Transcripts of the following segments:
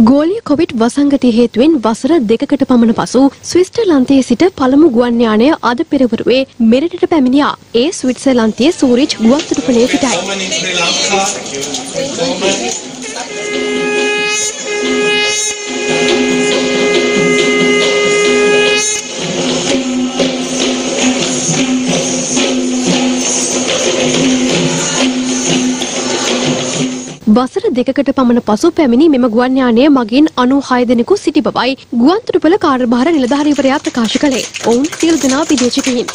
ගෝලිය Covid වසංගතය හේතුවෙන් වසර දෙකකට පමණ පසු ස්විස්ටර්ලන්තයේ සිට පළමු ගුවන් යානය අද පෙරවරුවේ මෙරටට පැමිණියා. ඒ ස්විට්සර්ලන්තයේ සූරිච් ගුවන්තොටුපළේ පිටයි. වසර දෙකකට පමණ පසු පැමිණි මෙම ගුවන් යානය මගින් 96 දෙනෙකු සිටි බවයි ගුවන්තොටුපළ කාර්යභාර නිලධාරීවරයා ප්‍රකාශ කළේ. ඔවුන් සියලු දෙනා විදේශිකයින්.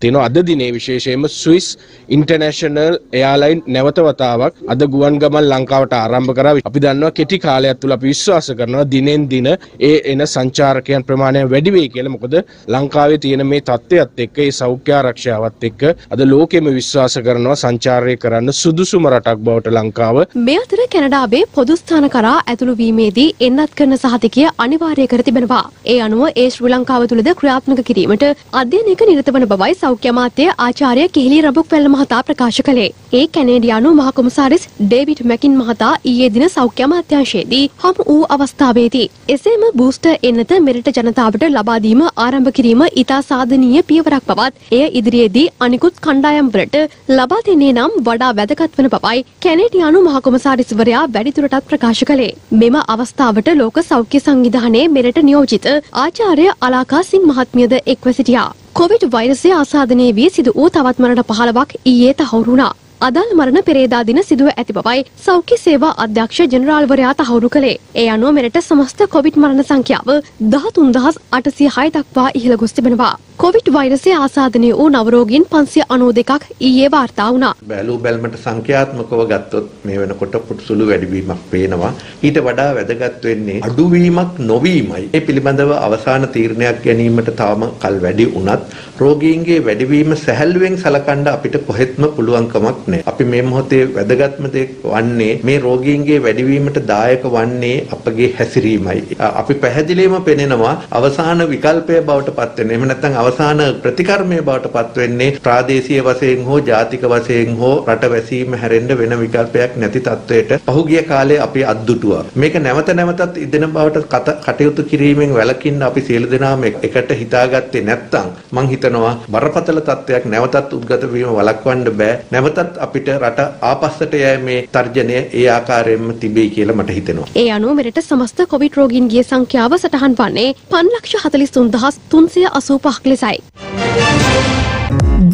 තියෙන අද දිනේ විශේෂයෙන්ම ස්විස් ඉන්ටර්නැෂනල් එයාලයින් නැවත වතාවක්. අද ගුවන් ගමන් ලංකාවට ආරම්භ කරා. අපි දන්නවා කෙටි කාලයක් තුල අපි විශ්වාස කරනවා දිනෙන් දින ඒ එන සංචාරකයන් ප්‍රමාණය වැඩි වෙයි කියලා. මොකද ලංකාවේ තියෙන මේ තත්ත්වයත් එක්ක ඒ සෞඛ්‍ය ආරක්ෂාවත් එක්ක අද ලෝකෙම විශ්වාස කරනවා සංචාරය කරන්න සුදුසුම රටක් බවට ලංකාව. මේ අතර කැනඩාවේ පොදු ස්ථාන කරා ඇතුළු වීමේදී එන්නත් කරන සහතිකය අනිවාර්ය කර තිබෙනවා. ඒ අනුව ඒ ශ්‍රී ලංකාව තුළද ක්‍රියාත්මක කිරීමට අධ්‍යයනයක නිරත වන බවයි සෞඛ්‍ය අමාත්‍ය ආචාර්ය කිහිලි රබුක්වැල්ල මහතා ප්‍රකාශ කළේ. ඒ කැනේඩියානු මහ කොමසාරිස් ඩේවිඩ් මැකින් මහතා ඊයේ දින සෞඛ්‍ය අමාත්‍යාංශයේදී හමු වූ අවස්ථාවේදී එසේම බූස්ටර් එන්නත මෙරට ජනතාවට ලබා දීම ආරම්භ කිරීම ඉතා සාධනීය පියවරක් බවත් එය ඉදිරියේදී අනිකුත් කණ්ඩායම් වලට ලබා දෙන්නේ නම් වඩා වැදගත් වන බවයි කැනේඩියානු මහ කොමසාරිස්වරයා වැඩිදුරටත් ප්‍රකාශ කළේ. මෙම අවස්ථාවට ලෝක සෞඛ්‍ය සංවිධානයේ මෙරට නියෝජිත ආචාර්ය අලාකා සිං මහත්මියද එක්ව සිටියා. කොවිඩ් වෛරසය ආසාදනය වී සිදු වූ තවත් මරණ පහළවක් ඊයේ තහවුරු වුණා. අදාළ මරණ පෙරේදා දින සිදුව ඇති බවයි සෞඛ්‍ය සේවා අධ්‍යක්ෂ ජෙනරාල්වරයා තහවුරු කළේ. ඒ අනුව මෙරට සමස්ත කොවිඩ් මරණ සංඛ්‍යාව 13806 දක්වා ඉහළ ගොස් තිබෙනවා. කොවිඩ් වෛරසය ආසාදනය වූ නවරෝගීන් 592ක් ඊයේ වාර්තා වුණා. බැලූ බැලමට සංඛ්‍යාත්මකව ගත්තොත් මේ වෙනකොට සුළු වැඩිවීමක් පේනවා. ඊට වඩා වැදගත් වෙන්නේ අඩුවීමක් නොවීමයි. මේ පිළිබඳව අවසාන තීරණයක් ගැනීමට තාම කල් වැඩි වුණත් රෝගීන්ගේ වැඩිවීම සැහැල්ලුවෙන් සලකන්න අපිට කොහෙත්ම පුළුවන්කමක් නැහැ. අපි මේ මොහොතේ වැදගත්ම දේ වන්නේ මේ රෝගීන්ගේ වැඩිවීමට දායක වන්නේ අපගේ හැසිරීමයි. අපි පැහැදිලිවම පෙනෙනවා අවසාන විකල්පය බවට පත් වෙන. එහෙම නැත්නම් අවසාන ප්‍රතිකර්මය බවට පත් වෙන්නේ ප්‍රාදේශීය වශයෙන් හෝ ජාතික වශයෙන් හෝ රට වැසීම හැරෙන්න වෙන විකල්පයක් නැති තත්වයට පහුගිය කාලේ අපි අද්දුටුවා. මේක නැවත නැවතත් ඉදෙන බවට කටයුතු කිරීමෙන් වැළකින්න අපි සියලු දෙනාම එකට හිතාගත්තේ නැත්නම් මං හිතනවා බරපතල තත්වයක් නැවතත් උද්ගත වීම වළක්වන්න බෑ. නැවතත් අපිට රට ආපස්සට යෑමේ තර්ජනය ඒ ආකාරයෙන්ම තිබෙයි කියලා මට හිතෙනවා. ඒ අනුව මෙරට සමස්ත කොවිඩ් රෝගීන්ගේ සංඛ්‍යාව සටහන් වන්නේ 543385ක් ලෙසයි.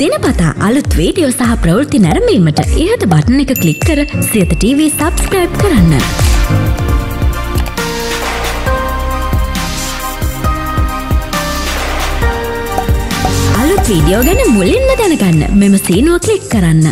දෙනපතා අලුත් වීඩියෝ සහ ප්‍රවෘත්ති නැරඹීමට ඉහත බටන එක ක්ලික් කර සියත TV සබස්ක්‍රයිබ් කරන්න. අලුත් වීඩියෝ ගැන මුලින්ම දැනගන්න මෙම සීනුව ක්ලික් කරන්න.